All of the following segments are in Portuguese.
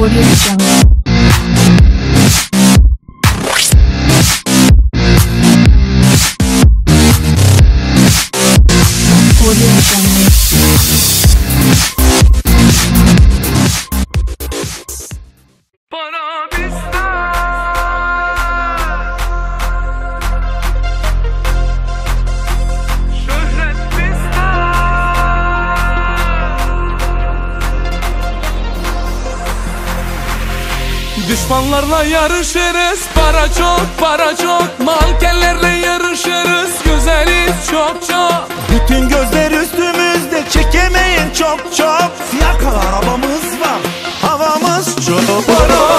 我也想。yarışırız. Para çok para çok. Mankenlerle yarışırız. Güzeliz çok çok. Bütün gözler üstümüzde Çekemeyin çok çok. Siyah kal arabamız var Havamız çok. Para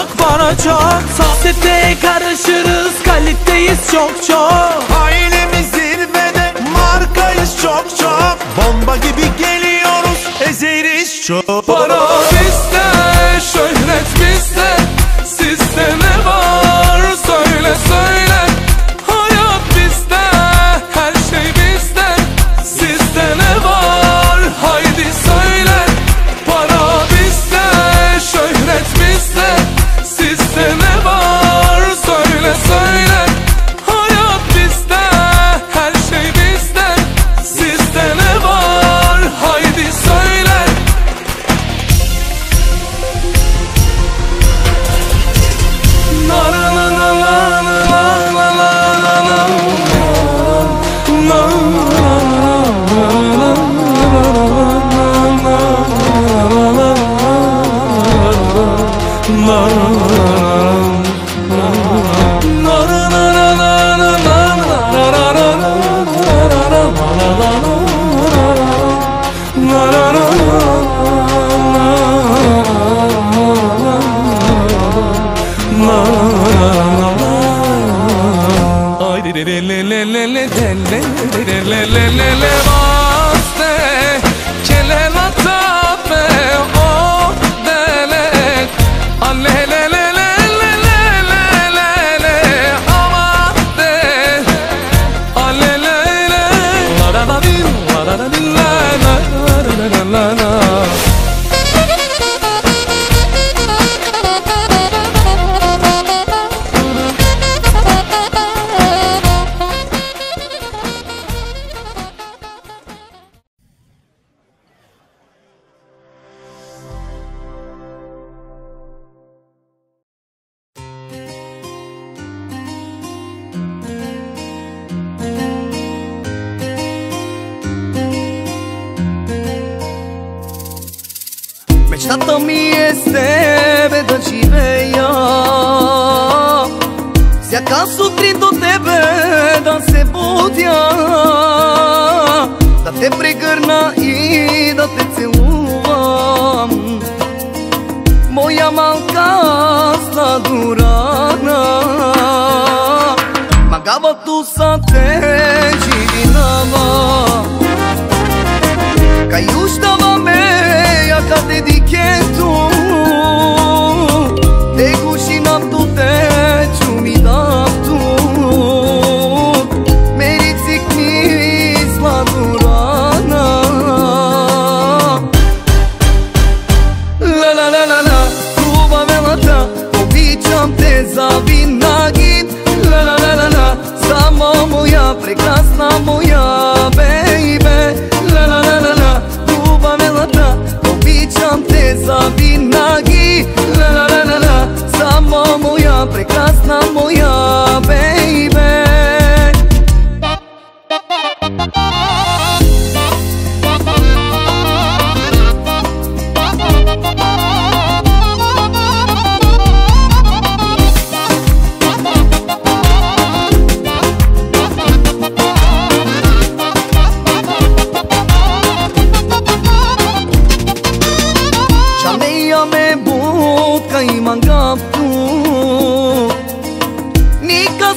çok bana çok. Sohbete karışırız kaliteyiz çok çok. Ailemiz zirvede markayız çok çok. Bomba gibi geliyoruz ezeriz çok. Para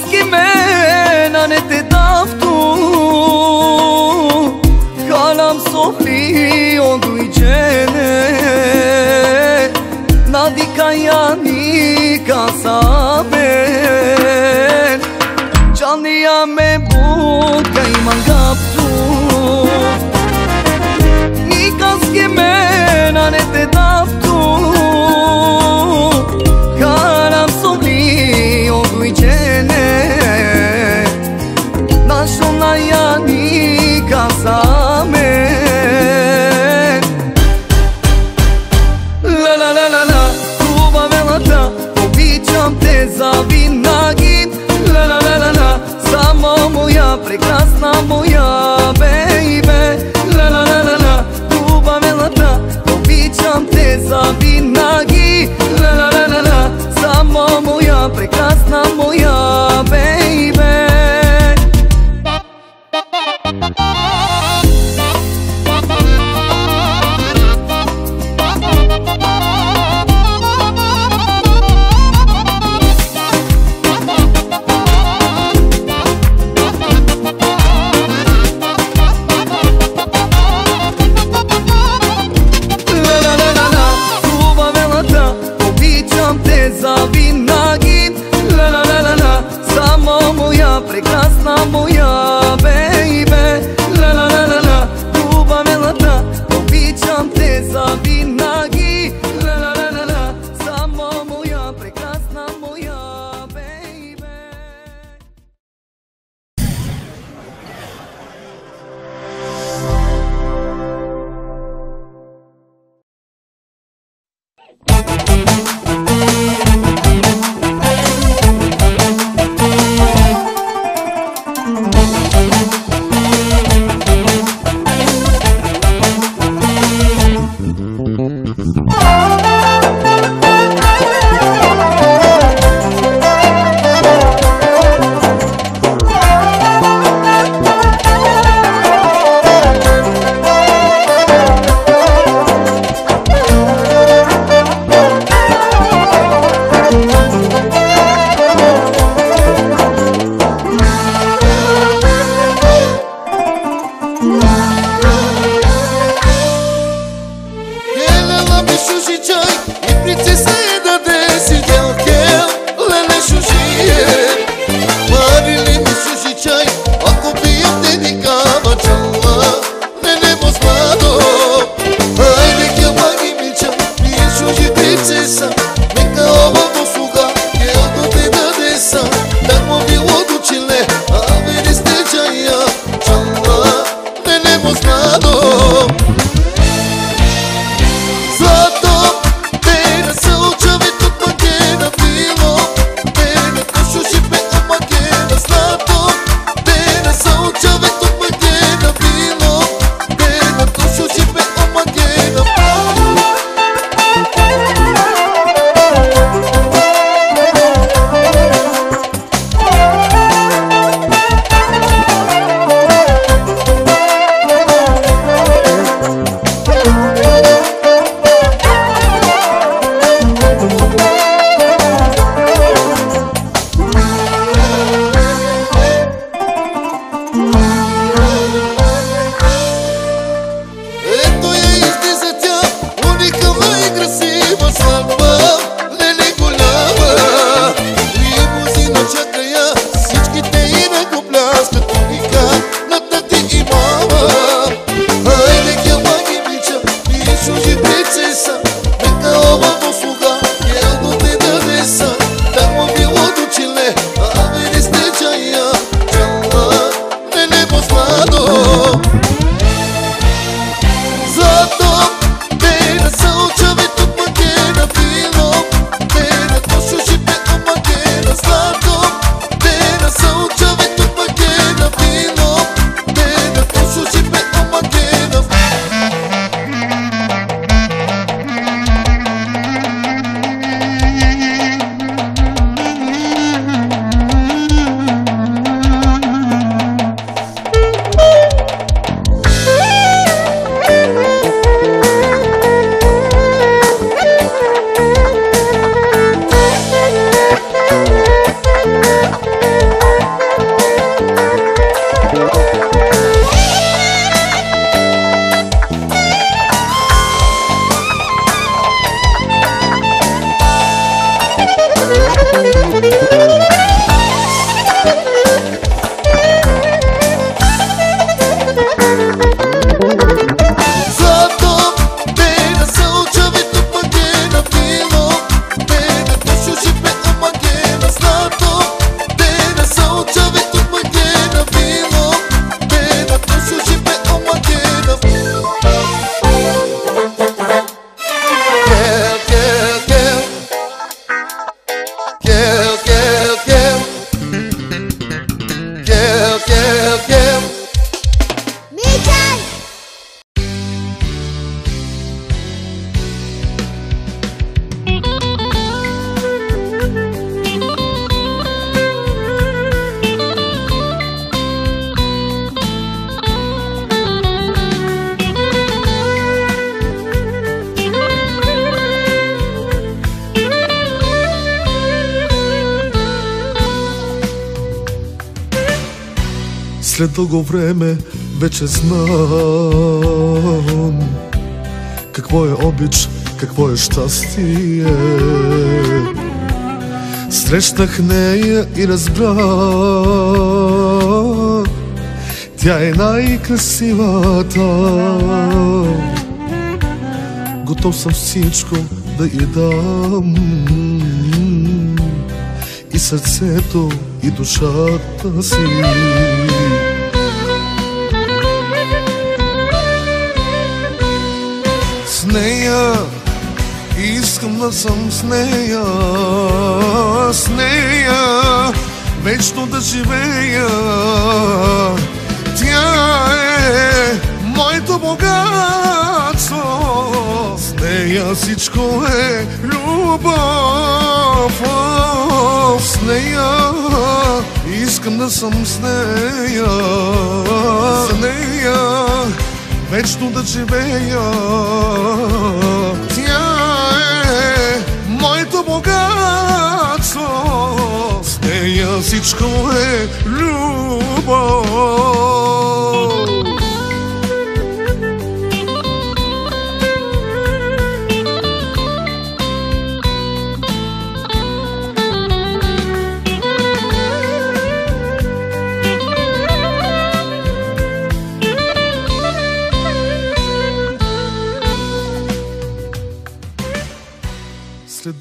ki me në të daftu. Kalam sofli o duj qene Nadi ka jani ka saben Qania me buk ka iman gaptu sana moja baby. La la la la la, ljubav melodna, povićam te za vino След дълго време вече знам Какво е обич, какво е щастие. Срещнах нея и разбрах Тя е най-красивата. Готов съм всичко да й дам. И сърцето, и душата си нея Искам да съм с нея, с нея, вечно да живея. Тя е моето богатство, с нея всичко е любов. С нея искам да съм с нея, с нея вечно да живея. Тя е моето богатство, с нея всичко е любов.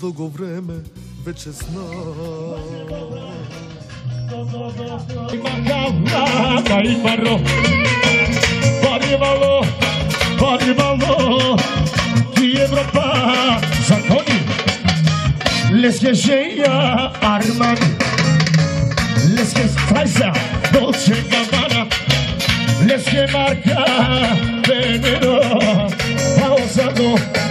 dugo vreme već je zna Ima kamata i paro. Parivalo, parivalo Ti Evropa zakoni Les que j'ai Arman Les que Faisa Dolce Gabbana Les que marca Venero Pausano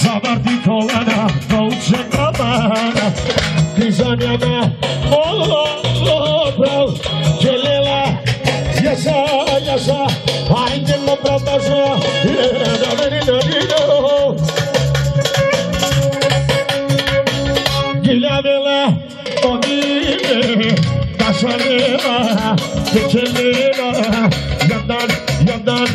Zavardi kolana, dolce cabana Bisogna me, oh, oh, Gelela, yasa, yasa Ain't in Angelina, yandan, yandan,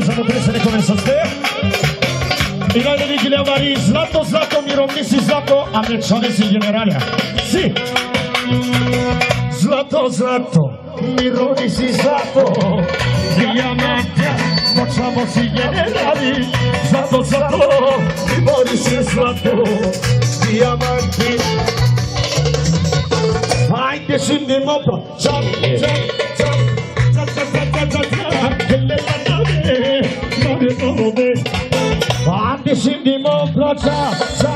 će samo trese nekome sa ste. I najveći ljevari, zlato, zlato, mirovni si zlato, a mlječane si generalja. Si! Zlato, mi mirovni si zlato, dijamanta, moćamo si generali. Zlato, zlato, mirovni si zlato, dijamanti. Hajde, šindimo to, čak, čak. Şimdi mon plan ça.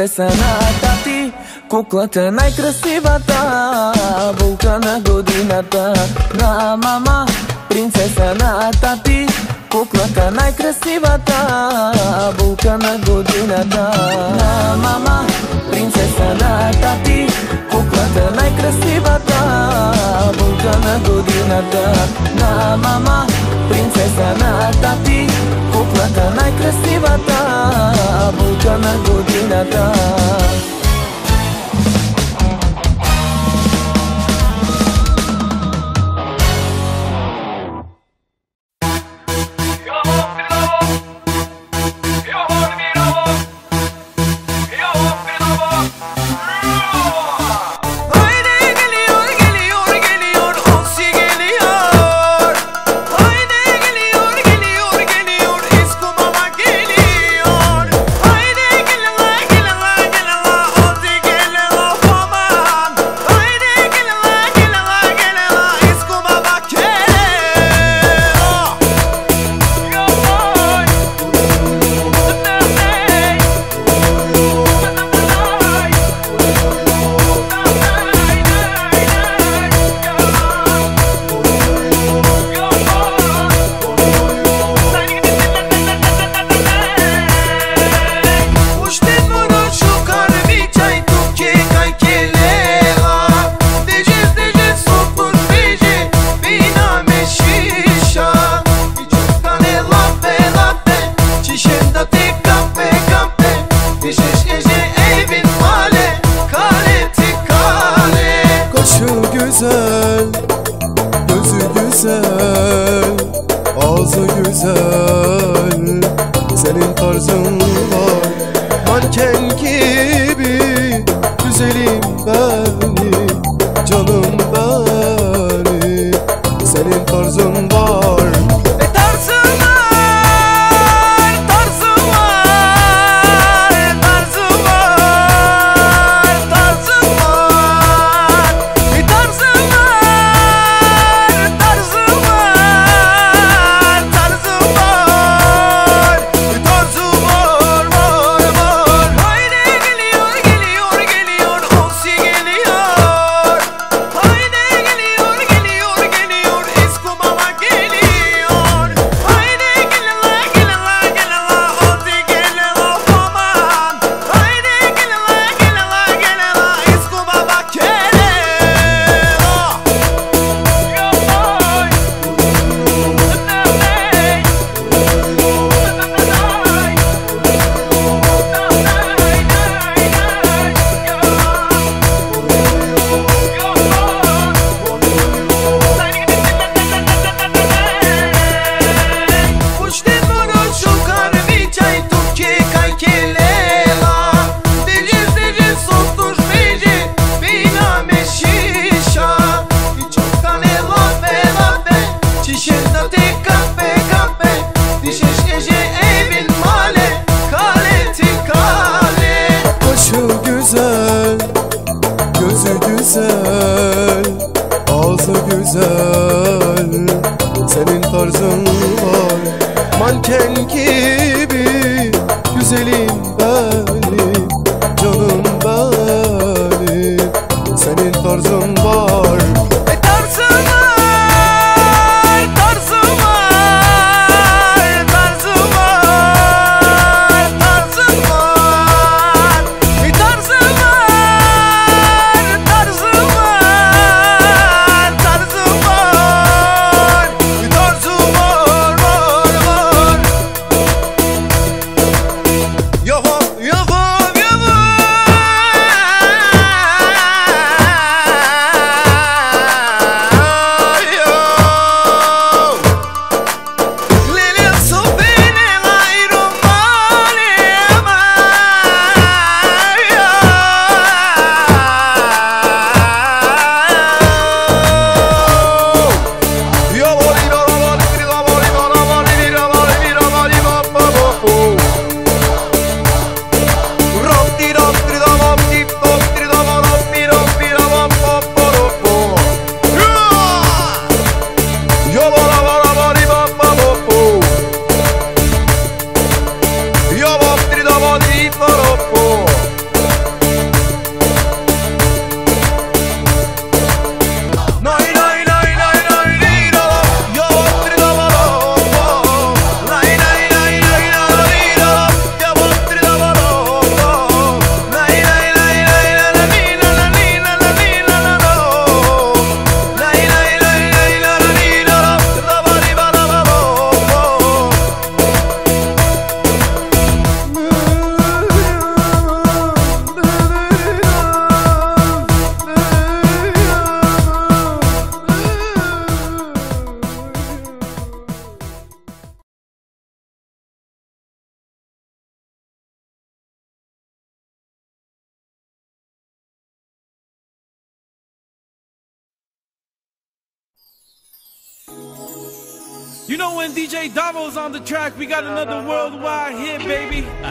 Obsesana ti Куклата най-красивата Булка на годината На мама Принцеса на тати Куклата най-красивата Булка на годината На мама Принцеса на тати Куклата най-красивата Булка на годината На мама Принцеса на тати Куклата най-красивата You know when DJ Davo's on the track, we got another worldwide hit, baby.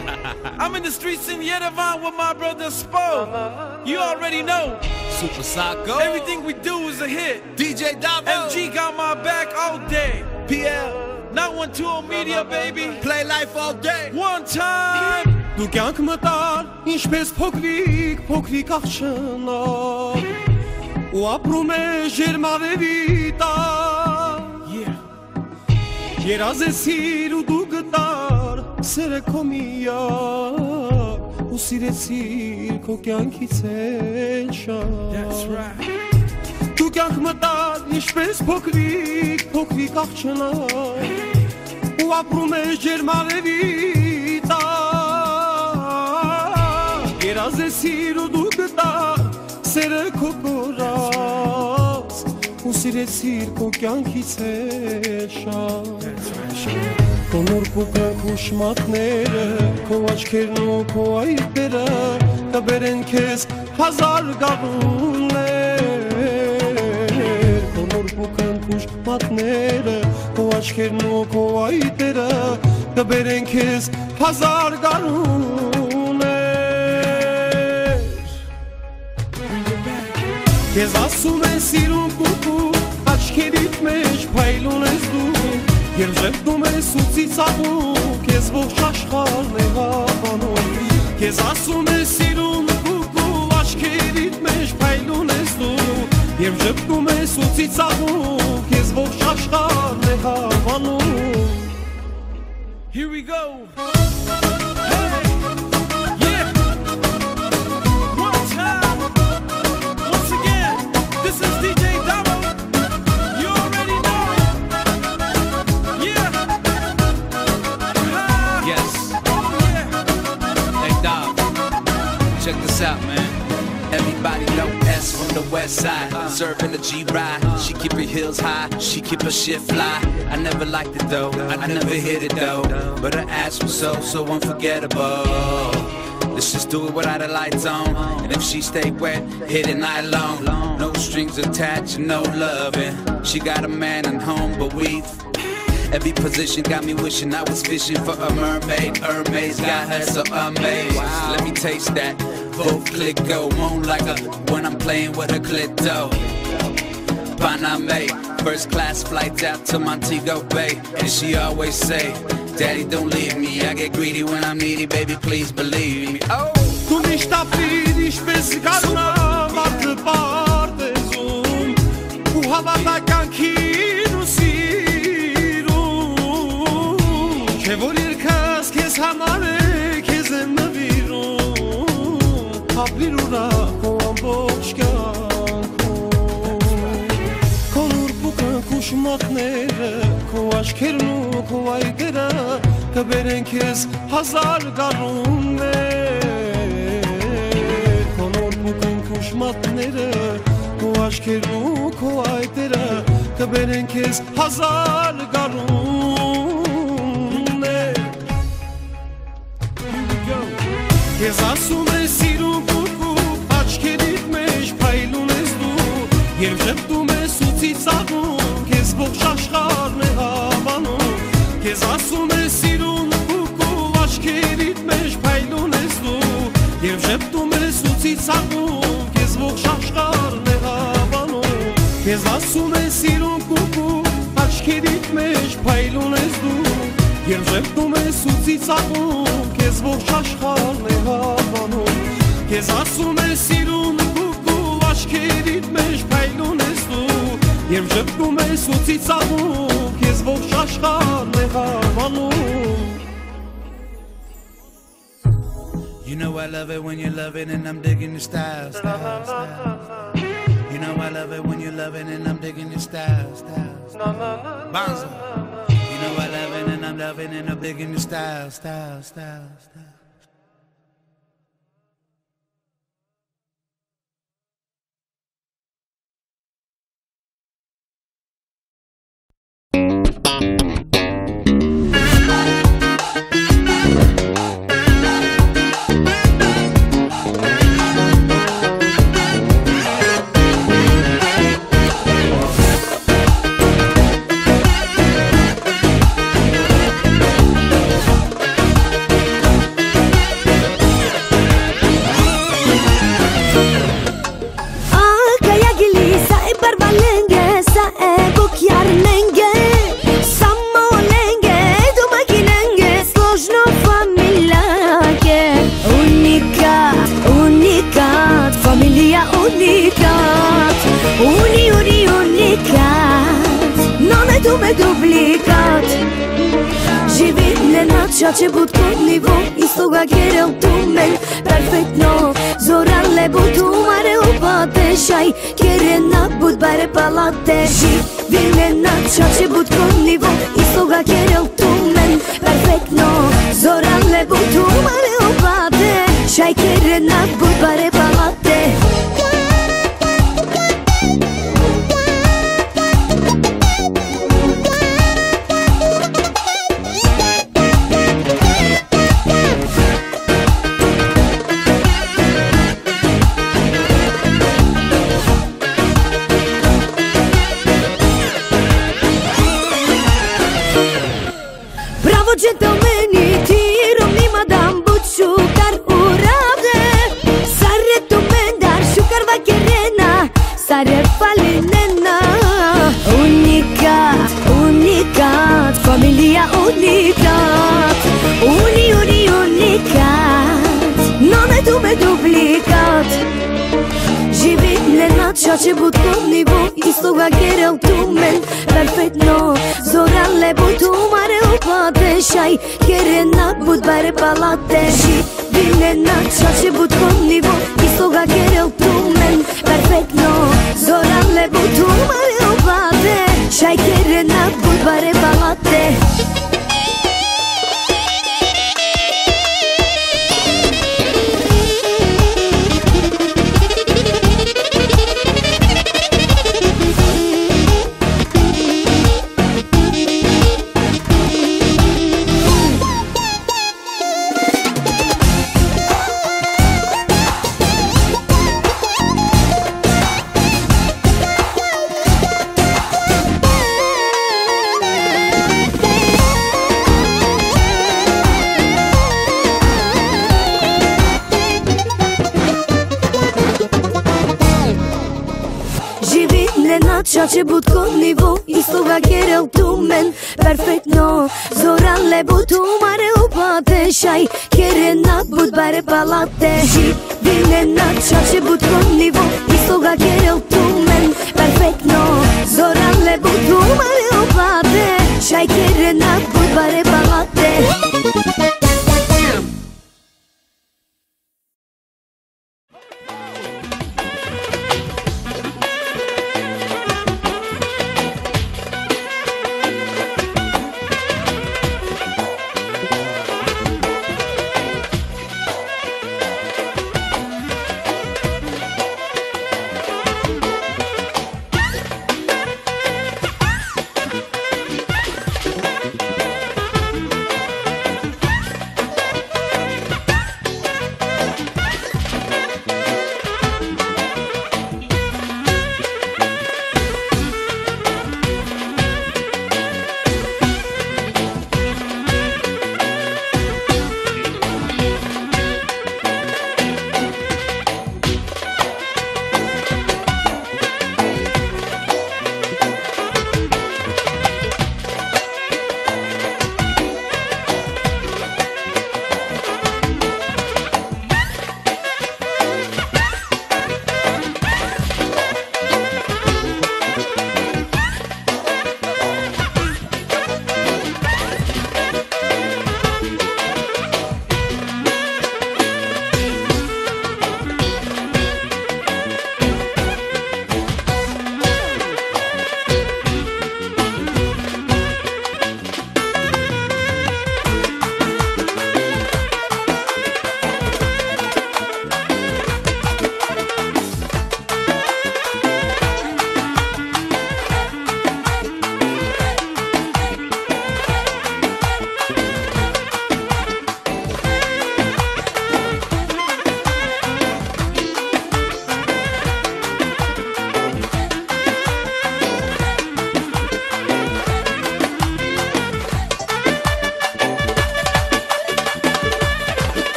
I'm in the streets in Yerevan with my brother Spo. You already know. Super Psycho. Everything we do is a hit. DJ Davo. MG got my back all day. PL. Not one two media, baby. Play life all day. One time. Du gjank më dar, inshpes poklik, poklik aqshëna U apru me zhirma Yeah. Երազեսիր ու դու գտար սերը քո միակ ու սիրեցիր քո կյանքից էլ That's շատ right. Դու կյանք մտար ինչպես փոքրիկ փոքրիկ աղջնա ու ապրում է ջերմավերի տակ Երազեսիր ու դու գտար սերը քո կորած ու սիրեցիր քո կյանքից էլ շատ Քո նոր փոքր ուշմատները, քո աչքերն ու քո այտերը կբերեն քեզ հազար գաղուններ Քո նոր փոքր ուշմատները, քո աչքերն ու քո այտերը կբերեն քեզ հազար գաղուններ Քեզ ասում են սիրուն կուկու Աչքերիդ մեջ փայլուն ես դու Երբ ժպտում ես ու ծիծաղում Քեզ ողջ աշխարհն է հավանում Քեզ ասում են սիրուն կուկու Աչքերիդ մեջ փայլուն ես դու Երբ ժպտում ես ու ծիծաղում Քեզ ողջ աշխարհն է հավանում Here we go. Serving the west side Serf in the G ride. She keep her heels high. She keep her shit fly. I never liked it though. I never hit it though. But her ass was so, so unforgettable. Let's just do it without the lights on. And if she stay wet, hit it night long. No strings attached, no loving. She got a man at home, but we Every position got me wishing I was fishing for a mermaid. Mermaids got her so amazed. Let me taste that. Both click go moan like a when I'm playing with a clito. Paname, first class flights out to Montego Bay, and she always say, Daddy, don't leave me. I get greedy when I'm needy, baby, please believe me. Oh! Tu niște apriri, niște garna, ոտները քո աչքերն ու քո այգերը կբերեն քեզ հազար գարուններ քո նոր փոքր քուշմատները քո աչքերն ու քո այգերը կբերեն քեզ հազար գարուններ Ես ասում եմ սիրուն կուկու աչքերիդ մեջ փայլուն ես դու Եվ ժպտում ես ու ծիծաղում Քեզ ողջ աշխարհն է հավանում Քեզ ասում ես սիրուն կուկու Աչքերիդ մեջ փայլուն ես դու Եվ ժպտում ես ու ծիծաղում Քեզ ողջ աշխարհն է հավանում Քեզ ասում ես սիրուն կուկու Աչքերիդ մեջ փայլուն ես դու Եվ ժպտում ես ու ծիծաղում Քեզ ողջ աշխարհն է հավանում Քեզ ասում ես սիրուն կուկու Աչքերիդ մեջ փայլուն ես դու Եվ ժպտում ես ու ծիծաղում Քեզ ողջ աշխարհն է հավանում You know I love it when you love it and I'm digging your style, style, style. You know I love it when you love it and I'm digging your style, style, style. Bonzo. You know I love it and I'm loving and I'm digging your style, style, style, style.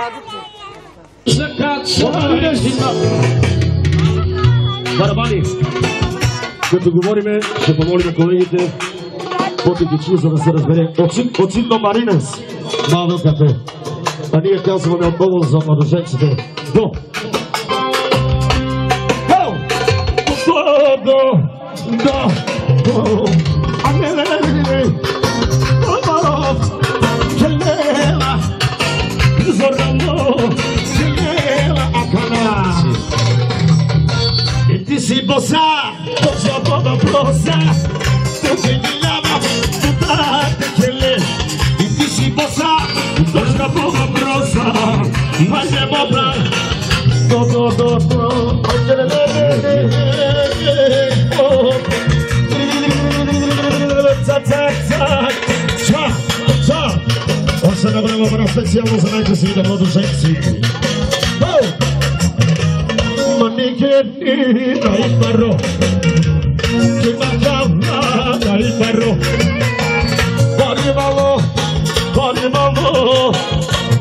Като на дядото. Барабани, като говориме, ще помолим колегите по-тихични, за да се разбере. Очит, очитно Маринес, малко кафе. А ние казваме отново за младоженците. До! До! До! До! До! prosa, το ζωτό το πρόσα Το γενιλιά μα, που τα τεχελέ Η τύση ποσά, το σκαπό το πρόσα Μάζε μόπλα, το το το το Σα ευχαριστώ πολύ για την παρουσία σα. Σα ευχαριστώ πολύ για την παρουσία σα. Jenny, al barro, que pasaba al barro. Parimalo, parimalo,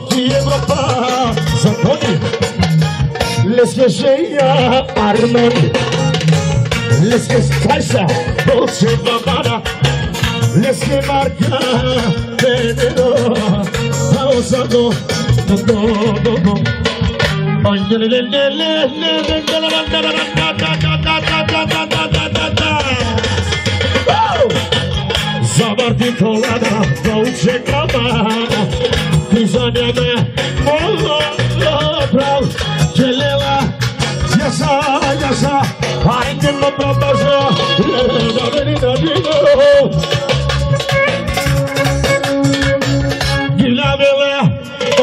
que Europa, Santoni, les que llegué Armani, les que dulce les que marca, no, no, no, no. Zawarty kolana do kama Wyzaniane molo praw Dzielęła Jasa, jasa Fajnie no brabarza Daweli na dino. Gilawela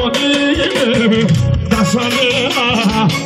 Oni Nasza nie ma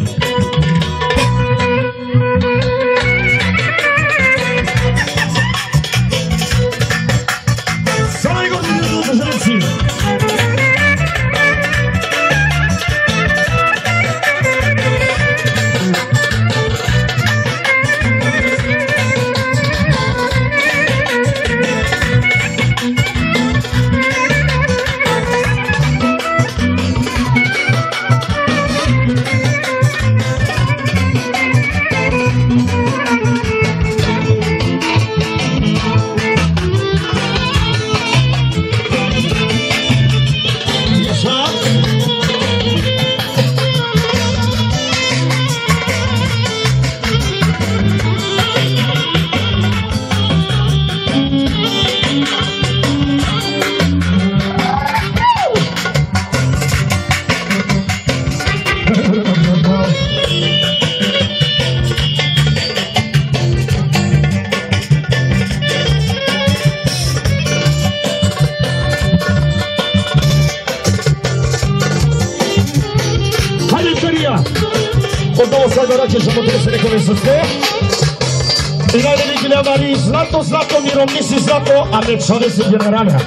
złoto, a wieczory sobie narania.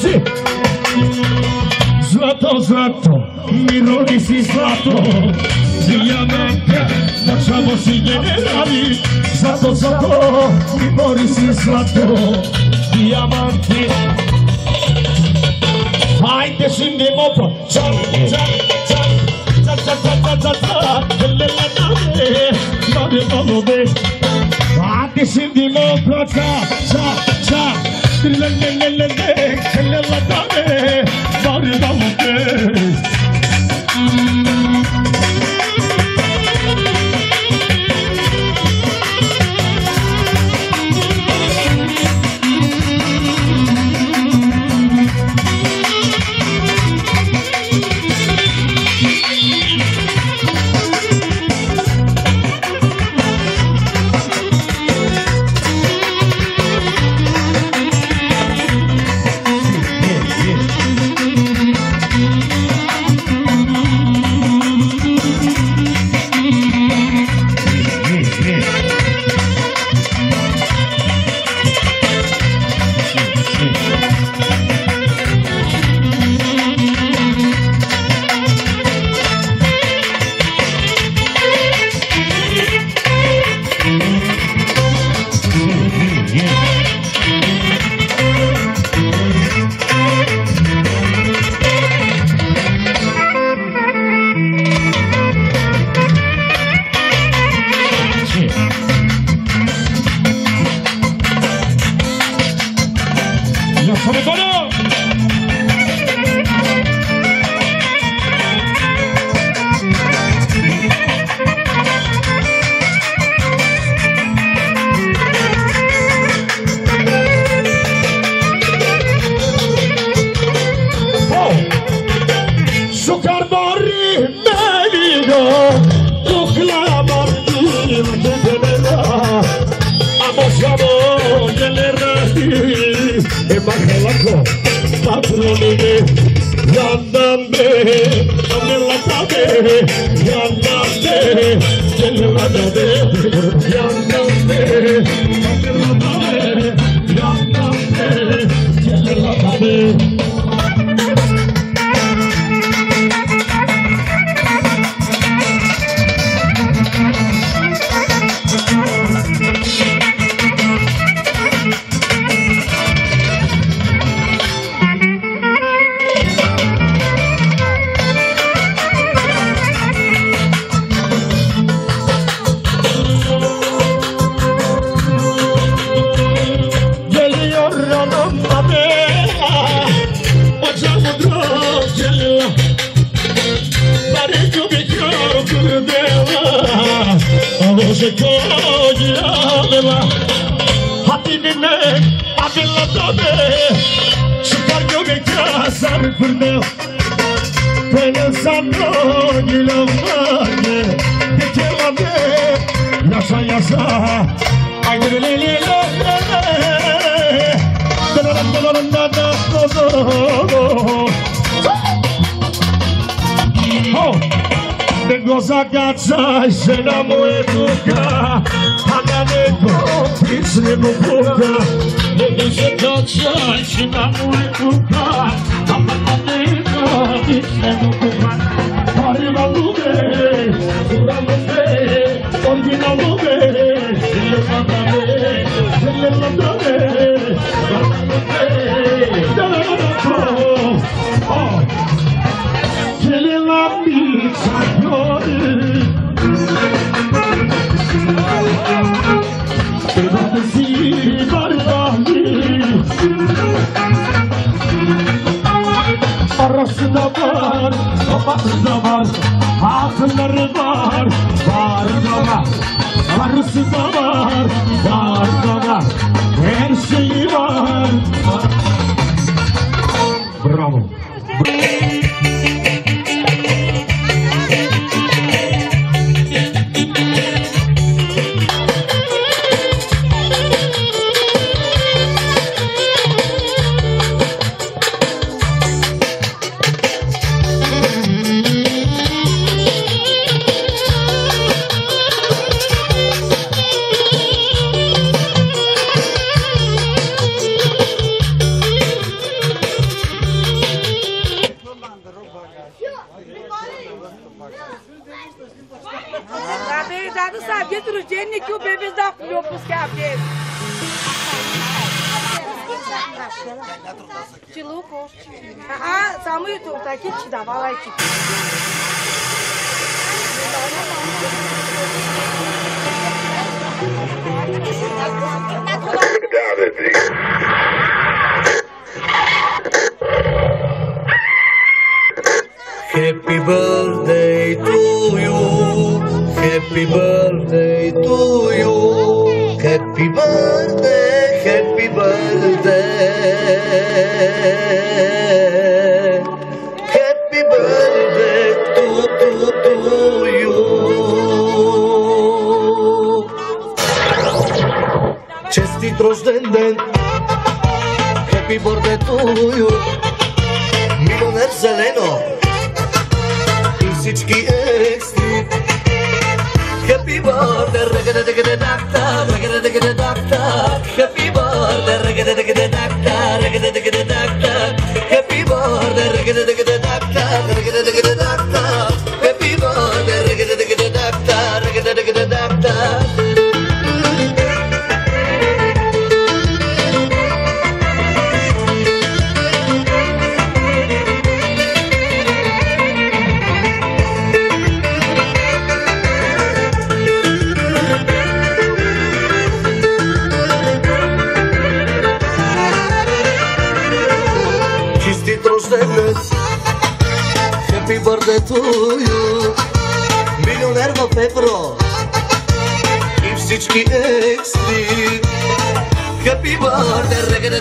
Si. Zlato, zlato, mi roli si zlato. Diamante, facciamo si generali Zlato, zlato, mi mori si zlato. Diamante Hajde, scendemo po Ciao, ciao, ciao Ciao, ciao, ciao, ciao, ciao Belle la nave, nave, nave Hajde, scendemo po Ciao, ciao. Shah, Lele Lele Lele, Lele Lele birthday, regada digada doctor, regada digada doctor. Happy birthday, regada digada doctor, regada digada doctor. Happy birthday, regada digada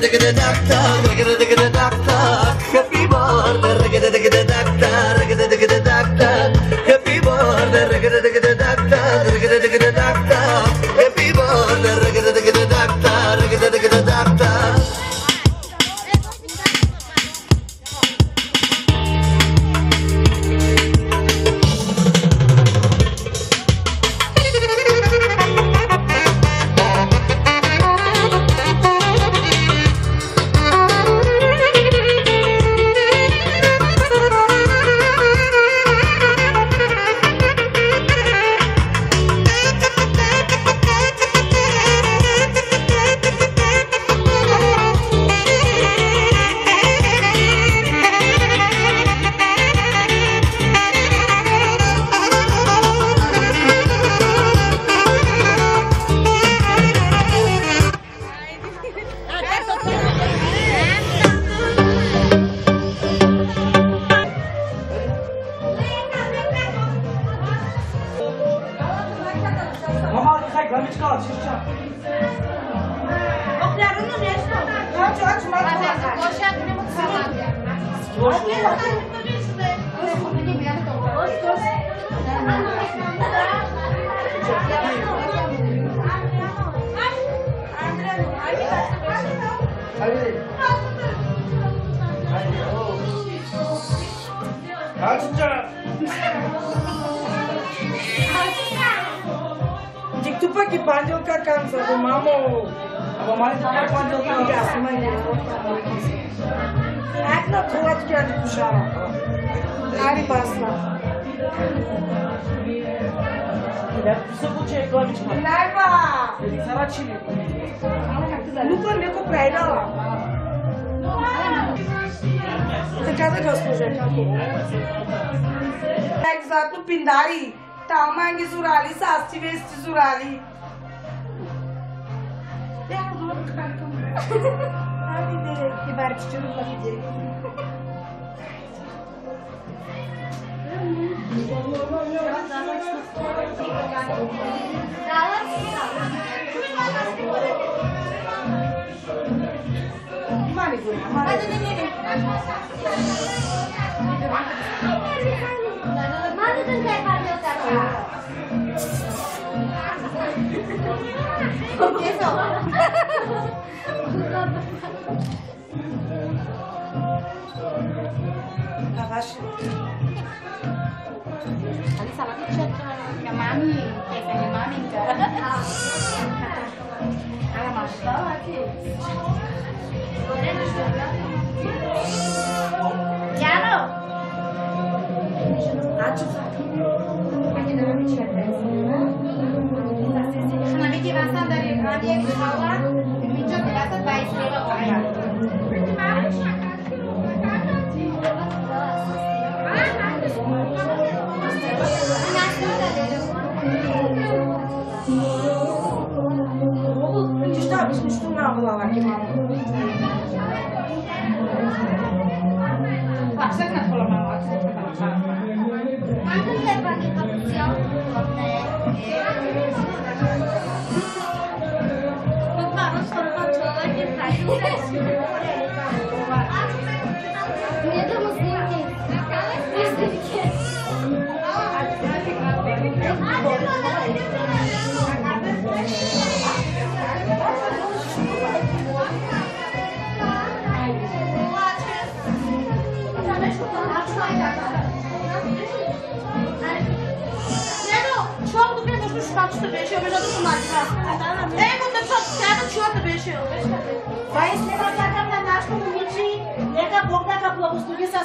take it.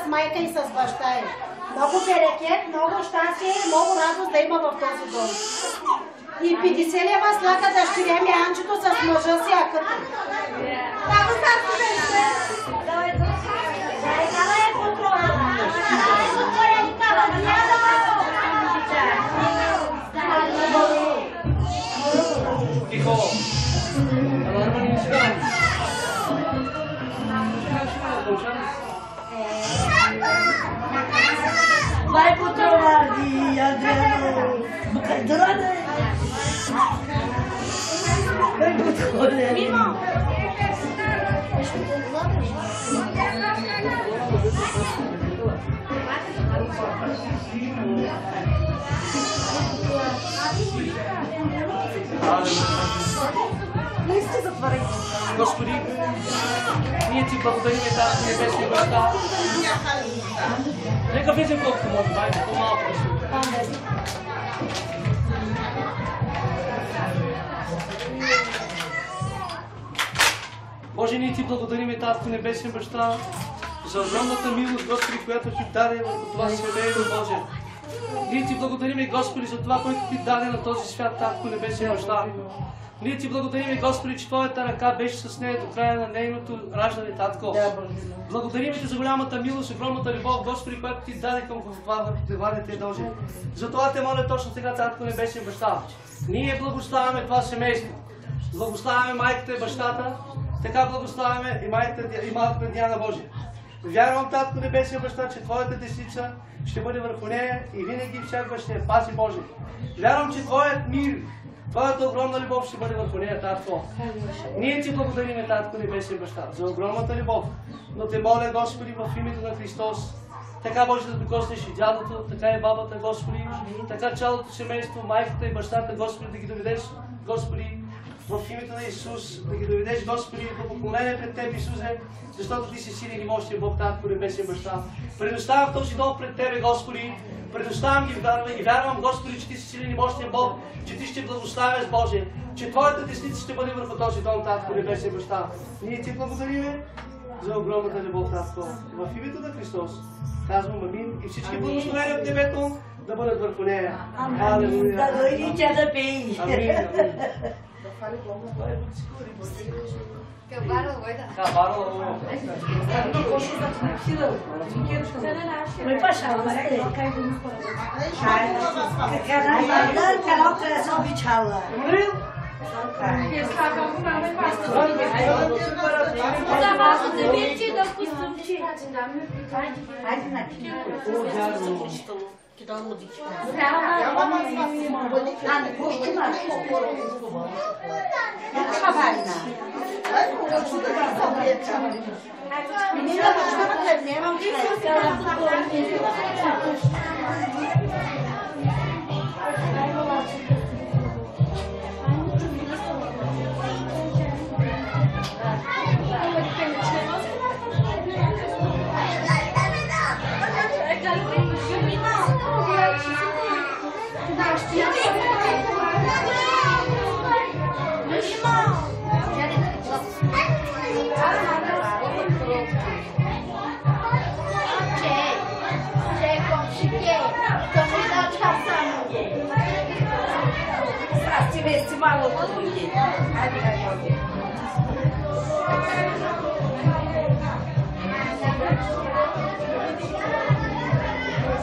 Майка и с баща й. Много берекет, много щастие и много радост да има в този дом. И 50 лева слака да щиряме Анчето с мъжа си, а като. Много са студенте. Давай, Vai controlar di Adriano. Bukan dorada. Vai controlar. Mimo. Не сте затворени. Господи, ние ти благодарим тази небесни баща. Нека влезем колкото може, майко, по-малко да. Боже, ние ти благодарим, Татко Небесен баща, за огромната милост, Господи, която ти даде върху това семейство, Боже. Ние ти благодарим, Господи, за това, което ти даде на този свят, Татко Небесен баща. Ние ти благодарим, Господи, че Твоята ръка беше с нея до края на нейното раждане, Татко. Благодарим ти за голямата милост, огромната любов, Господи, която ти даде към това, дете дължи. Затова те моля точно сега, Татко Небесен баща. Ние благославяме това семейство. Благославяме майката и бащата, така благославяме и майката и малката Диана Божия. Вярвам, Татко Небесен баща, че Твоята десница ще бъде върху нея и винаги всякога ще пази Боже. Вярвам, че Твоят мир, Твоята огромна любов ще бъде върху нея, татко. Ние ти благодариме, татко, небесен баща, за огромната любов. Но те моля, Господи, в името на Христос, така може да докоснеш и дядото, така и бабата, Господи, така цялото семейство, майката и бащата, Господи, да ги доведеш, Господи, в името на Исус, да ги доведеш, Господи, до поклонение пред Теб, Исусе, защото Ти си силен и мощен Бог, Татко, Небесен баща. Предоставям този дом пред Тебе, Господи, предоставям ги вярвам и вярвам, Господи, че Ти си силен и мощен Бог, че Ти ще благославяш, Боже, че Твоята десница ще бъде върху този дом, Татко, Небесен баща. Ние Ти благодариме за огромната любов, Татко. В името на Христос казвам Амин и всички благословения от небето да бъдат върху нея. Алелуя. Да дойде тя да пее. Амин, амин. Noi facciamo ste. Canal canal che sono biccialla. Zaraz odbierzcie do pustówki. Faz na Ți vezi maluco do ei. Hai, hai, hai. Nacha mama care și mi catu cu Jean. Comșată nașnala e lava, că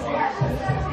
aici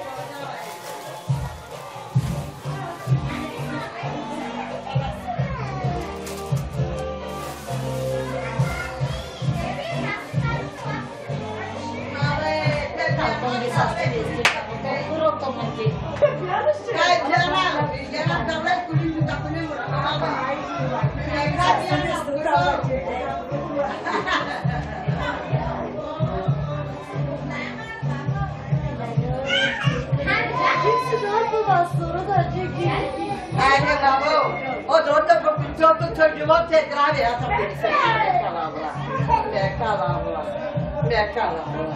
होंगे सबसे पूर्व तो होंगे Aynen abi. O da orada çok çocuğuma tekrar ya. Tekrar abla. Tekrar abla. Tekrar abla.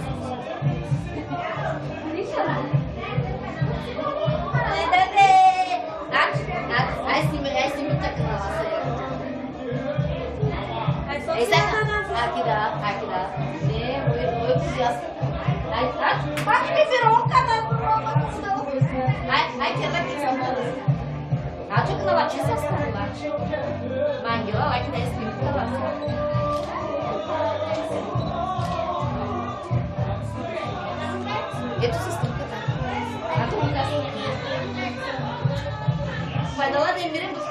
takılması. Esa, aqui dá, aqui dá. Sim, eu entusiasta. Aí, pode me virar um canal por uma opção. Aí, aí, que ela quer saber. Daha çok kılavat çizsaslar var. Ben gibi ama ki de eski bir kılavat. Yetu sistem kadar. Artık bu kadar. Faydalar demirin bu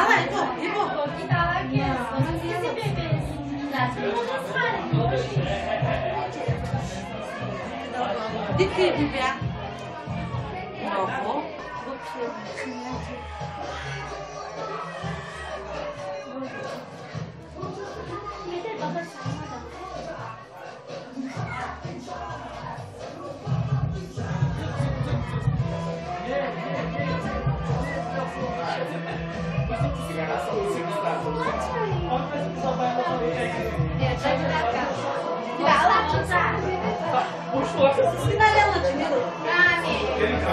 Ama Ibu, Ibu, kita Dikir biber. Bravo.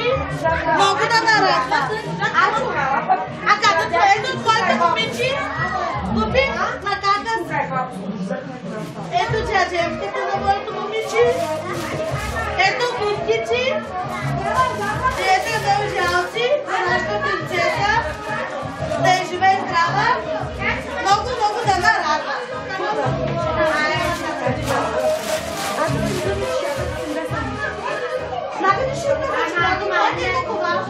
Logo da naranja. A cada vez não pode competir. Competir na cada. Esse não, a dia que todo mundo competir. É não, mundo que te. Esse é o Jalti. Nós competimos. Desde o entrava. Logo, logo da naranja.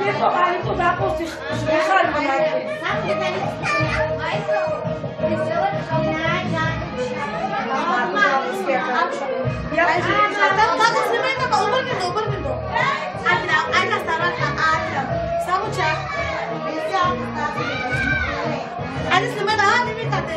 Πες πάλι που θα ακούσεις. Μεγάλο μαγαζί. Ајде με τα ајде ми таде.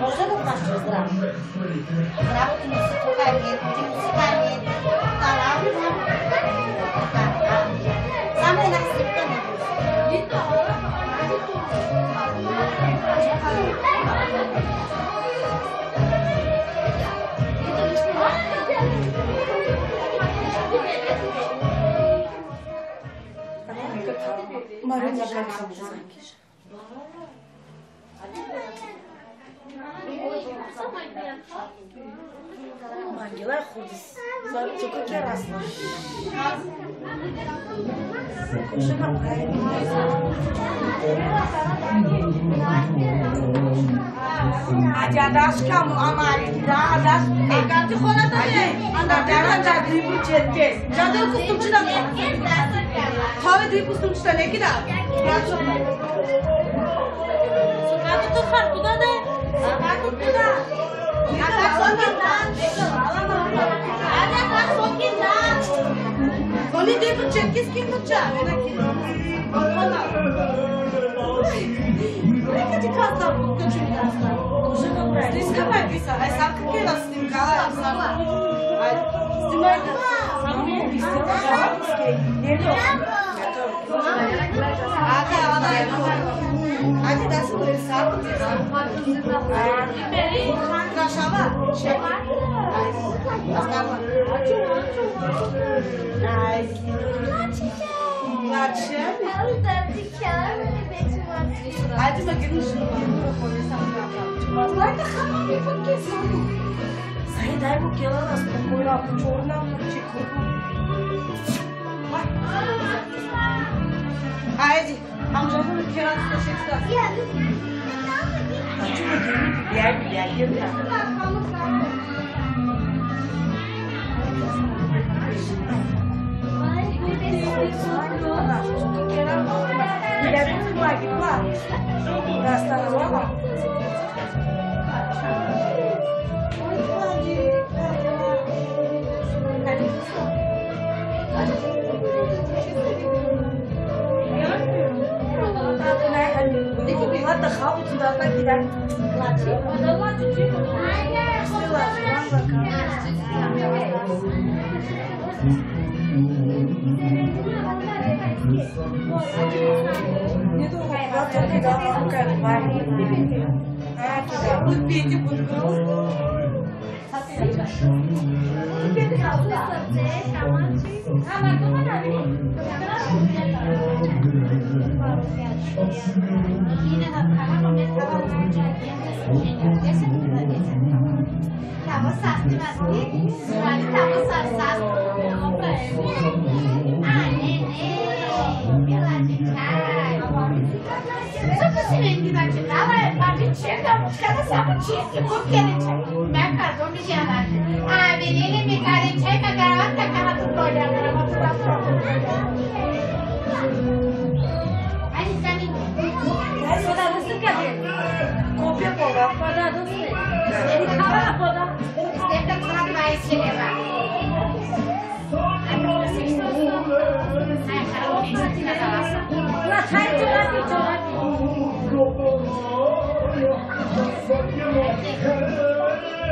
Może to masz gram. Gram w tym słuchanie, tym słuchanie, kalam, Same nasypka na Maryna, jak się zamkniesz? Ангела ходит. Смотрите, как я раз აჯადას კამ ამარი და ადას ეგათი ხოლა და მე ანადარა ჯადრიბი ჩეთე ჯადო კუსტუმჩი და თავი დი კუსტუმჩი და ლეკი და რაცო სუკატო ხარ გუდადე Вони дійдуть чекки з кіндуча, не на Нека ти каза, качи каза. Уже добре. Ти снимай писа, ай сам какви да снимкала, я знам. Ай, снимай да. Само не ви снимай. Не, не. А, да, да, да. Que isso é já busquei. Ele Ah, tá, ela vai. Ai, te dá segurança, sabe? Ah, primeiro, achava? Chega. Amcamın kirası çıksa. Açık ödeyini biber biber yirmi Biberimiz var gibi var. Gazeteler var mı? Thank you. they can be left at home without my dad. Я тебя любить буду. Porque ele me cara, Avenirini care cei pe care asta ca la tutoria mea, mă surat Hai să mine. Hai să da să cade. Copie pe la fara nu se. E din fara pe da. De pe fara mai e cineva. Hai, cara, o să țină la asta. La hai, ceva, ceva. Thank you.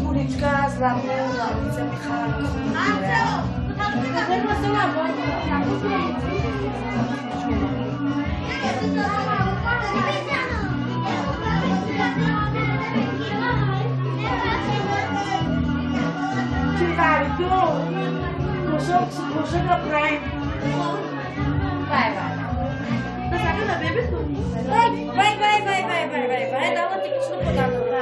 Куличка, златная, лавица, Михайловна. Of crime. Vai, vai. Tá sacando a bebê tu? Vai, vai, vai, vai, vai, vai, vai, vai, dá uma ticket no podano.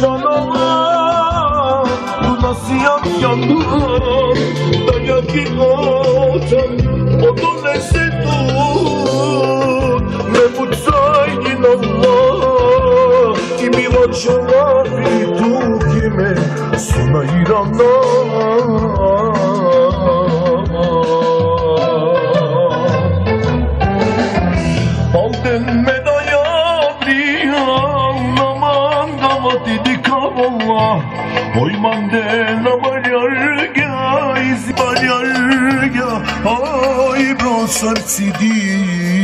Canavar, bu nasıl yan yandım Dayak inotan, odun Ne mutsaydin Allah Kimi vaçala vitu kime Sona İranlar Allah Oy Mandela Malyarga Izi Malyarga Ay Brosar Sidinga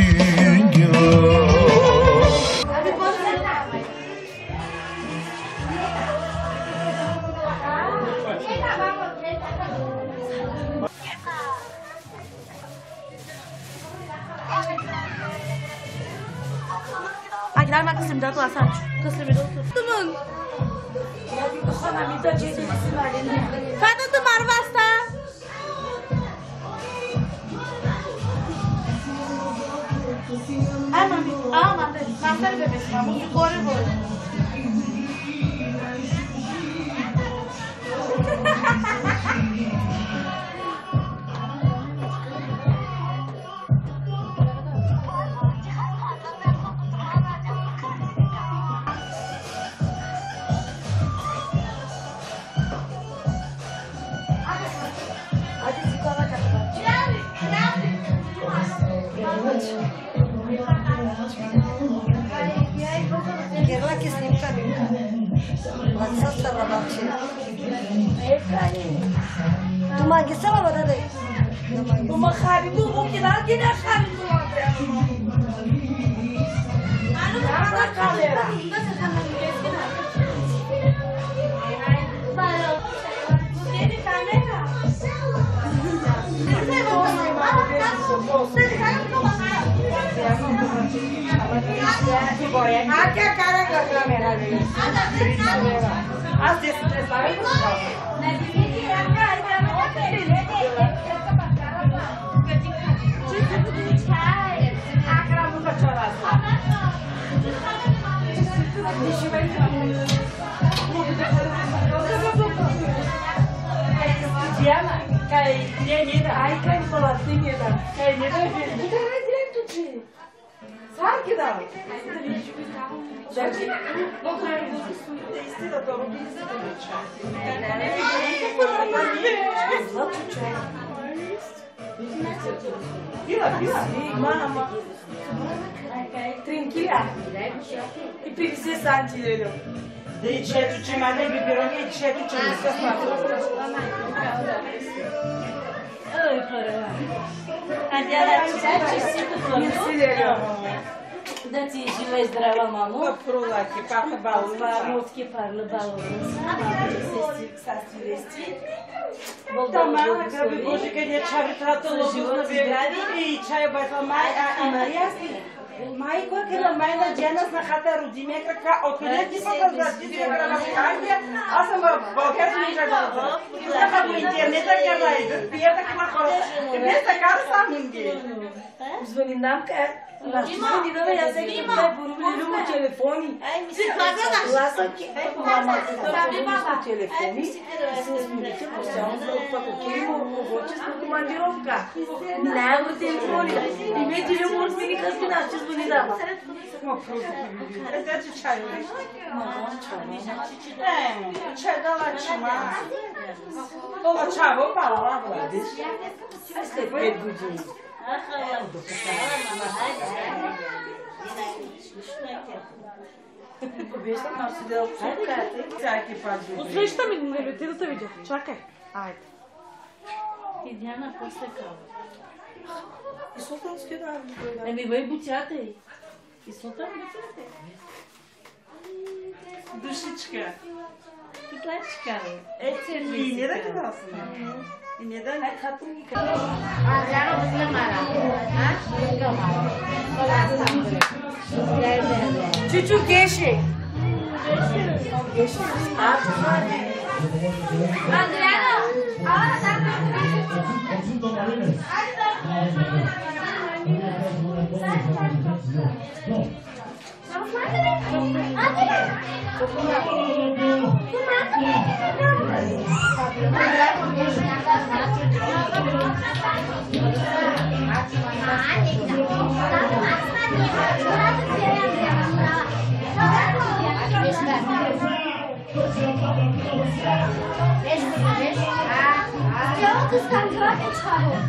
Hay que dar más concentrado a Sancho. Fata tomar basta. Ah, mami. Ah, mami. Basta el bebé. Vamos, corre. a câmera ali. Así se sabe. Diana, assim Dianita, ai, cai, falou assim, Diana, cai. anche da cioè non credo testi da dopo che si comincia cosa succede? Io la più mamma Trinchila e per i 60 anni vedo Dei cetu ce mai nebi per ogni cetu ce ne sta fatto Öyle para var. Hadi araç. Sen çizsin tutalım. Yükseliyorum. Дати жива и здрава мамо. Прулаки, папа балуна. Мутки парлы балуна. А Састи вести. Тамара, граби боже, когда чары трату лозуна бегради и чай байла май, а Мария Майко, кога мајна джанас на хата родиме, кака од мене ти показати ти ја граматикарија, аз сам во Българ ми ја граматикарија. Ти сака во интернета ќе најдеш, пија така на хора. Не сакам сам инги. Звоним намка, Lumea telefonii. Lasă mama cu telefonii. Să spune ce poți să facă chemo, o voce, spun cu mandirovca. Ne-am telefonii. Imediile vor spune că spune așa, spune da. Mă prost. Îți aduce ceaiul ăsta. Mă, ceaiul. Ce da la ce mai? Doamna ceaiul, opa, la la la. Asta e pe bugini. Обещам нам седел в цуката и чакай пак да да се видя. Чакай. Айде. И Диана после кава. И сутан скида. Еми, бей бутята и. И сутан бутята Душичка. Петлачка. Е, церлизика. Линира кога съм. И не да kada sam. I ne da ne katru nikada. Adriano bisle mara. Ha? Bisle mara. Kola sambre. Çuçu geşe. Kızdan kırak et çağır.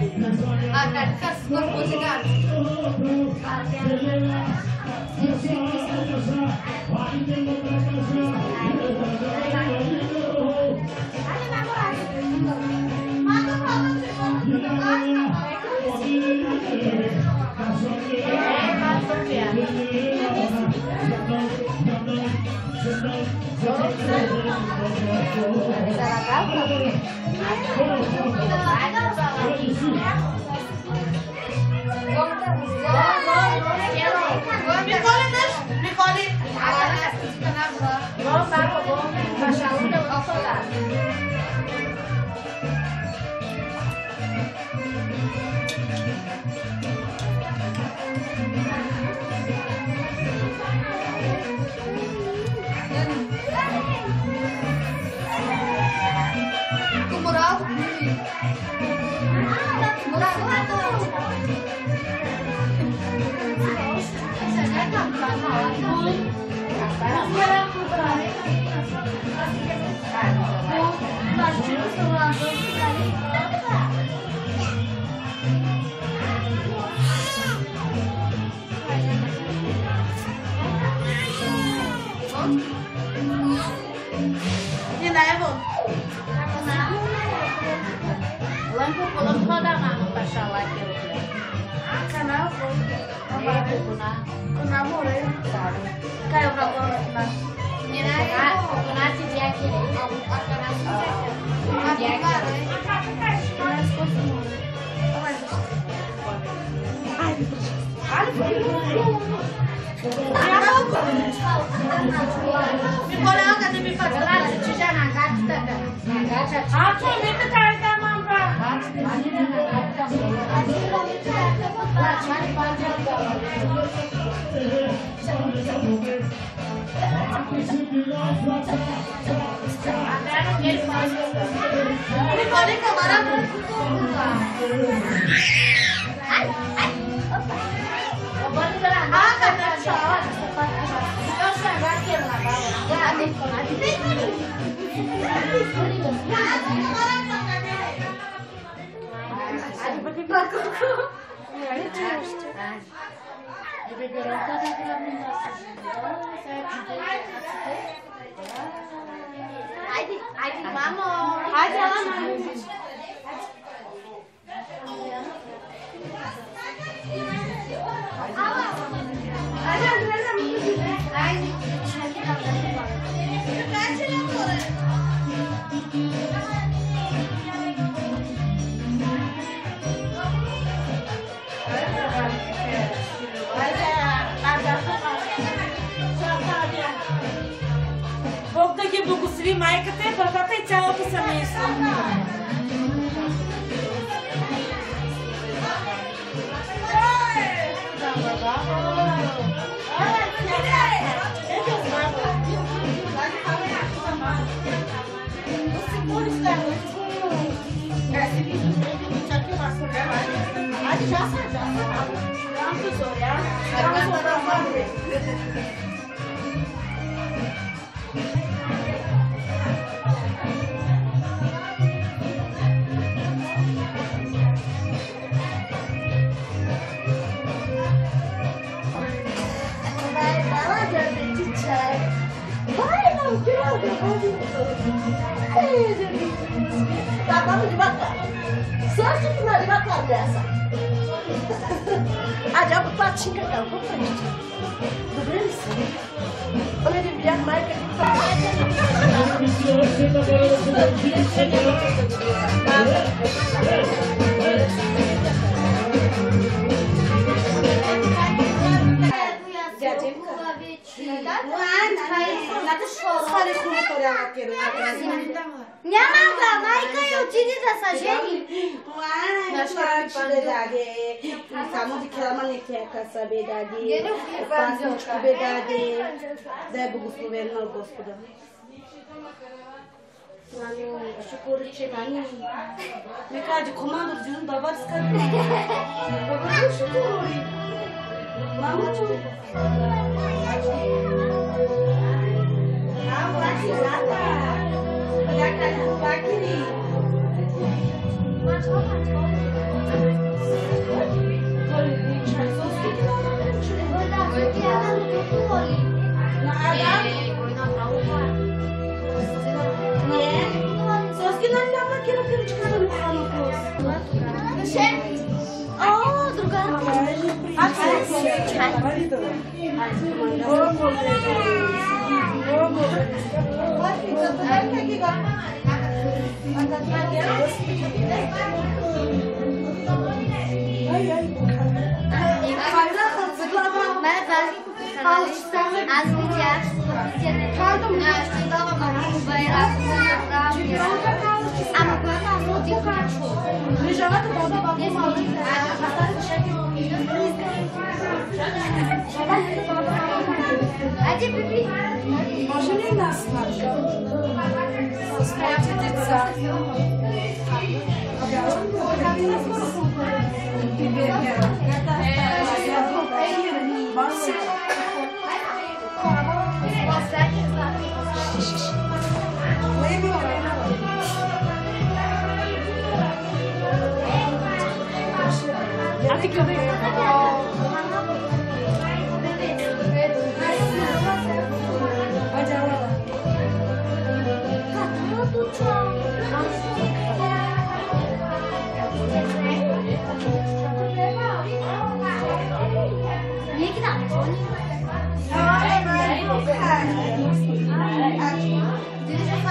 Agarcas por juzgar. Thank you. благословен на Господа. Нани, шукур, че нани. Ме каже, командор, джун, Né? Só que nós estamos aqui no filho de carnaval, não fosse. Não sei. Oh, drogado. Ai, ai. Vai, vai. az widziałam, widziałam na Kubera, a mogła tam ludzi Wyjrzała to woda, bo nie ma A gdzie Bibi? Może nie nas Słuchajcie, dzieca. Bibi, Bibi. Bibi. Ai, ataca um chavo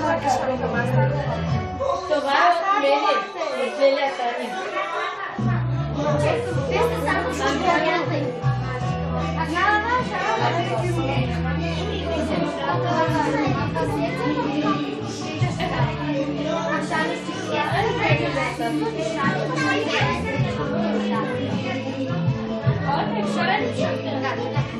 desse entrevalos. Това мери, целият тани. Как искала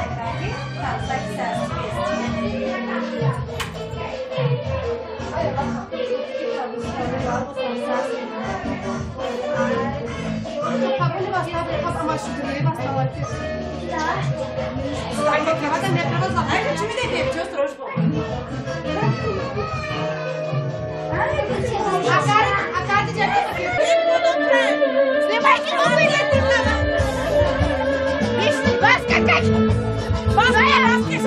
Ai, A cara, a cara de Você vai que não Gracias.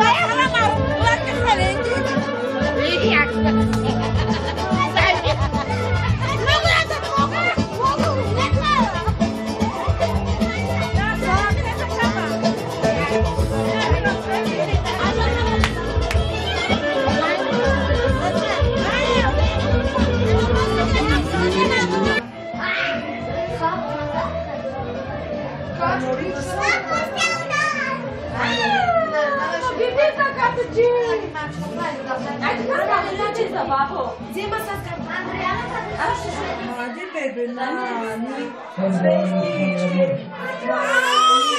Hadi bebe nani. Zvezdički.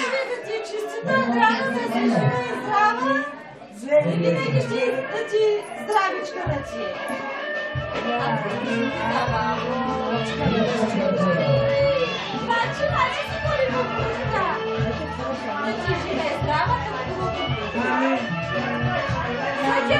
Zvezdički ste na hrana da se živi zdravo. И винаги ще да ти здравичка да ти е. Бачи, бачи, си моли въпроса. Иди, живая, здраво, как Хотя,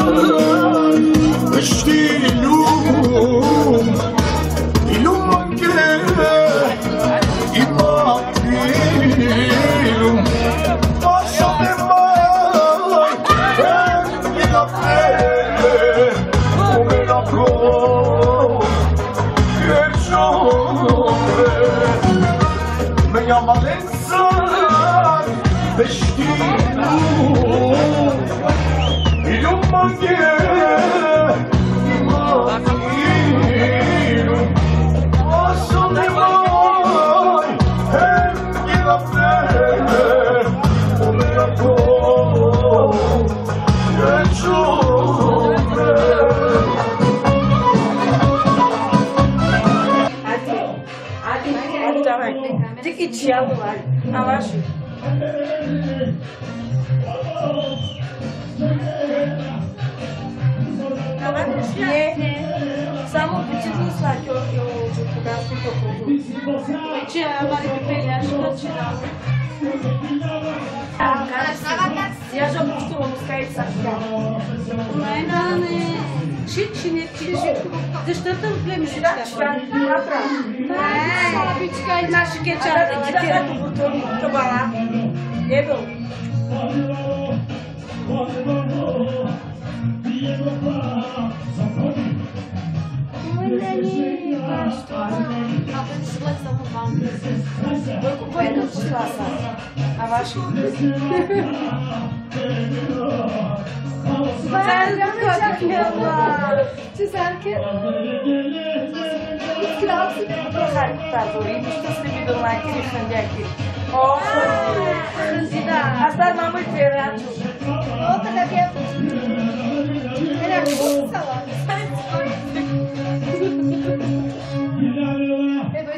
do lado. Abaixo. Не. Само почти слаки от кога сте толкова. Че, ама ли пеляш да че да. Я же опустила мускаица. Майна не. Шит, шине, чи, шит. Защото племи си така. Не, слабичка и наши кеча. Китера по бутони. Табала. Ебел. Qual é a situação? Abaixo. Güzel Aslar mamul Ferhat. Outra daqui é. Ele é muito salão. Eu vou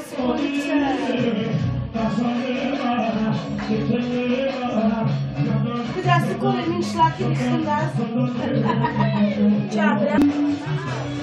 Cuidado se correr, me enxlar aqui de fundar. Tchau, Zlato, zlato, i robi si zlato, zijamy tak samo zijamy, zlato, zlato, i boli si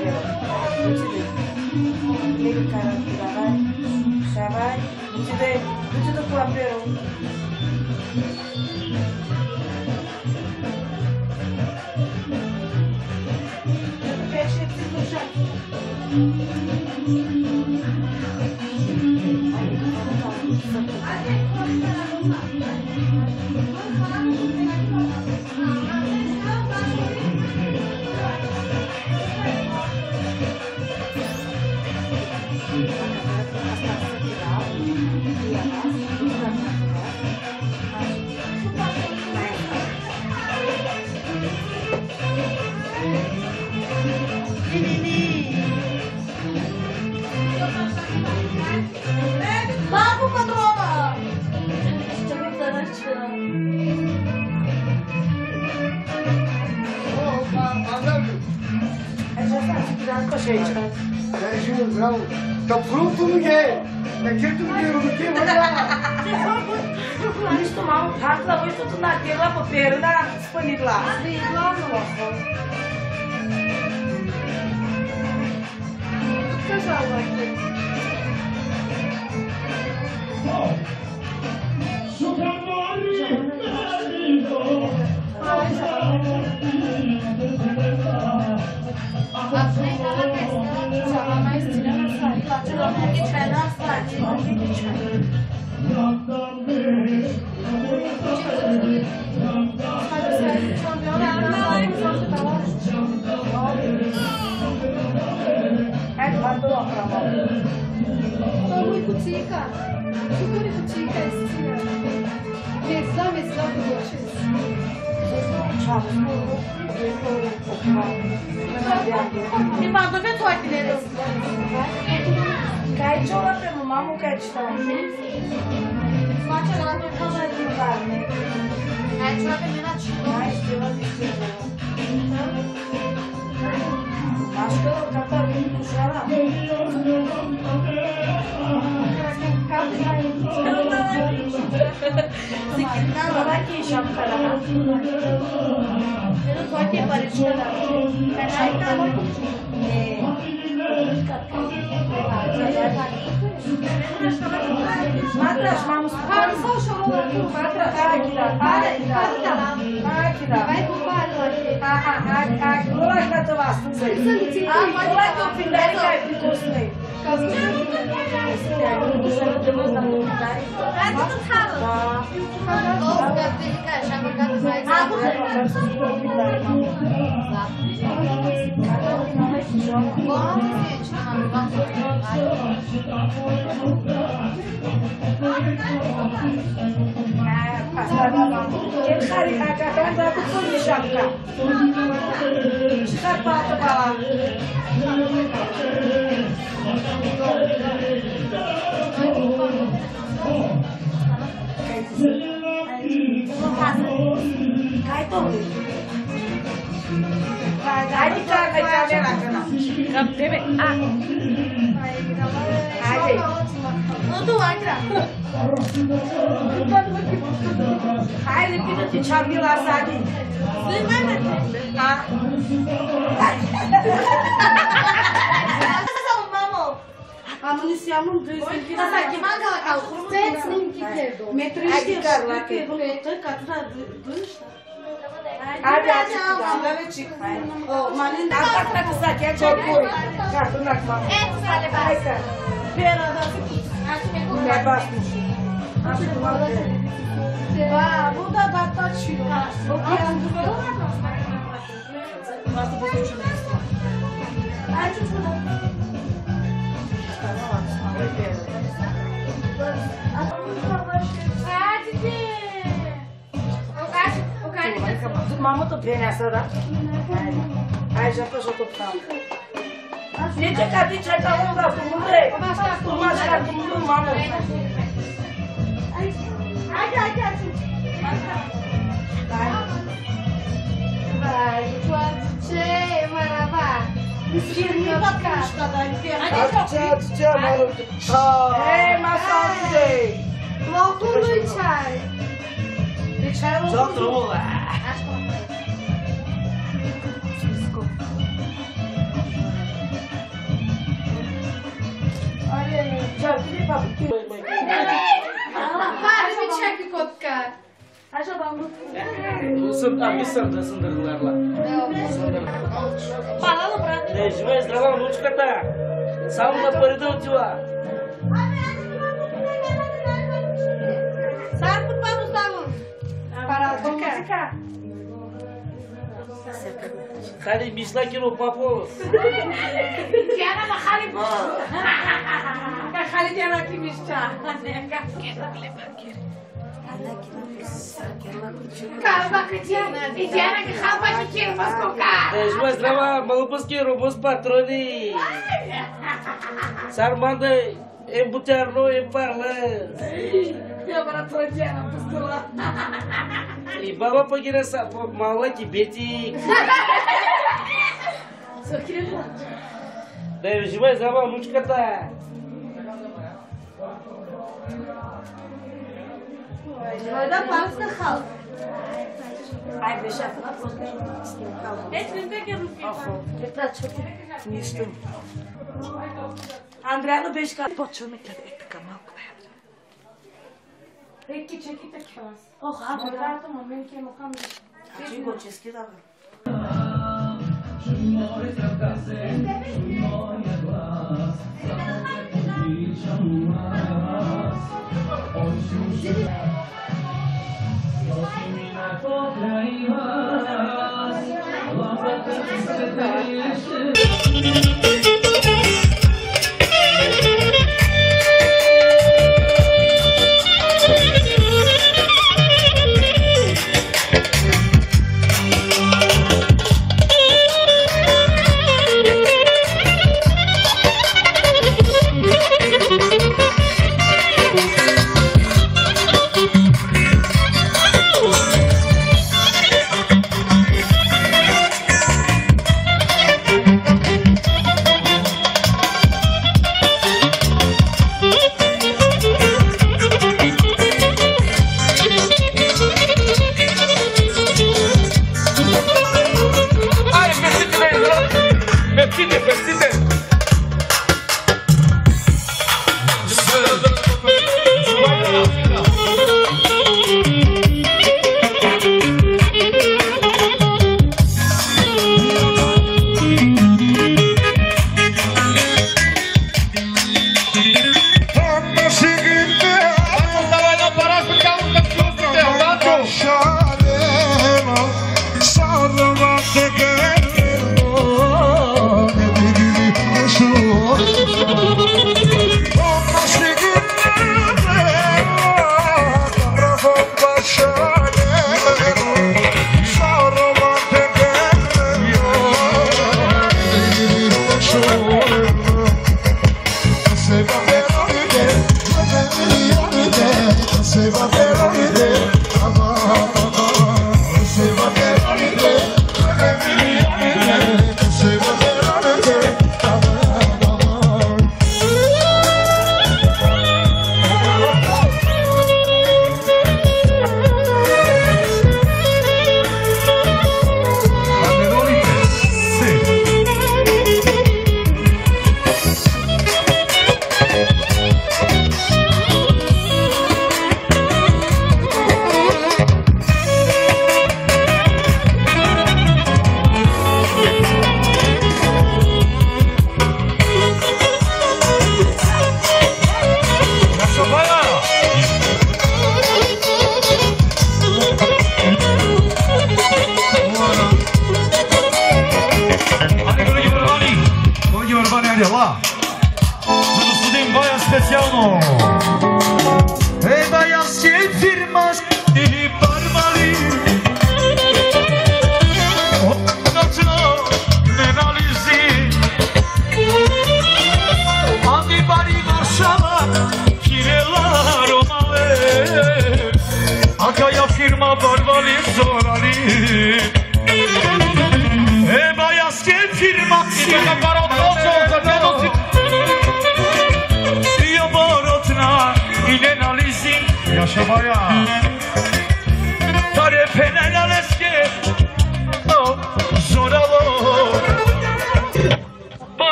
Anche se di nuovo, Anche De tomar um rato, lá hoje tudo naquele lá pro peru, na disponível lá. Lá no Mami kutika. Shukuri kutika isikia. Meza meza kuboches. E manda ver tu aqui dentro. Cai de uma pra mamar, não quer te dar. Mate lá Shambhala. This is what they Parishad And I come to aí tá. É. Matraş mamus. Para. Aqui dá. Para. Aqui dá. Vai pro quadro aqui. Ah, ah, ah, ah. Vou lá que eu tô Ah, vou lá que eu pindei que é de cosme. Quem xari a 我们是祖国的花朵阳光下尽情唱着 Ai, pediu de lá, sabe? Sim, vai, vai. Ah. Amuniciamın düzgün bir Kasa kime karlaki. Tek katına duyuşta. Hadi aç kulağını çık. Manın da katla kısa gel çok koy. Katla katla. Bir arada Ne basmış. Aa, bu da batla çıkıyor. Bu kıyandırıyor. Nasıl bu çocuğun? Aç kulağını. Tamam. Hadi. Hadi. 熊本便やさだ。はい、じゃこそとった。Nici ca dice că nu da cum vrei, tu mă așa cum tu mamă. Hai, hai, hai. Vai, quanto c'è, maravá. Sirnipatka. Ce, ce, mă rog. Hei, masajul ei. Locul lui ceai. De çay oldu. Çok drôle. Já vi pra Para bir çek kotka. Așa da Sunt, am sunt da sândărlar la. Palalı brat. Deci, vezi, dragă, nucica ta. Sau na păridău tiua. Sar para a música. خالی بیشتر کیلو پاپو. کیانا ما خالی بیشتر. خالی کیانا کی بیشتر. Calma, Cristiana. Cristiana, que rapa de tiro para tocar. Deixa eu mostrar uma maluca que roubou os patrões. Sarmando aí. noi în parlă. Eu para troiana pustula. И баба погина са по мала кибети. Só queria falar. Deci, vezi, dragă, nucica ta. Vai dar paus na halk. Ai, deixa eu falar porque Andreano Pescado. Boccione che becca, ma Рекки, чеките вас. Ох, а когато момент е Мохамед. А че го чески да бе. Море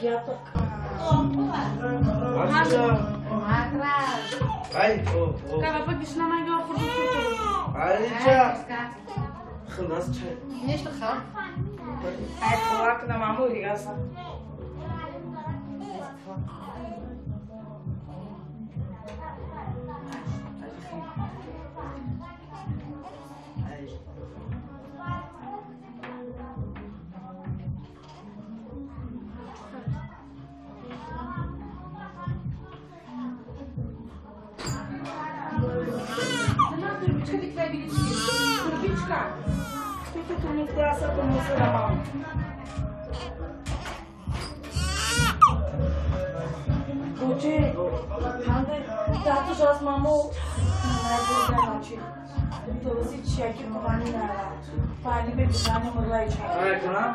Gyatak. Asya. Ay, o, o. Така, пък и с нама играл фурдо Айде, ча. Хънас, чай. Нещо хъм. Ай, полак на мамо и аз. ungkasa kumusta na ma'am? Gucci, hande, tato şans mamu. तो उसी चिया की पानी ना पानी में बिजाने मुर्गा इच्छा अरे कहाँ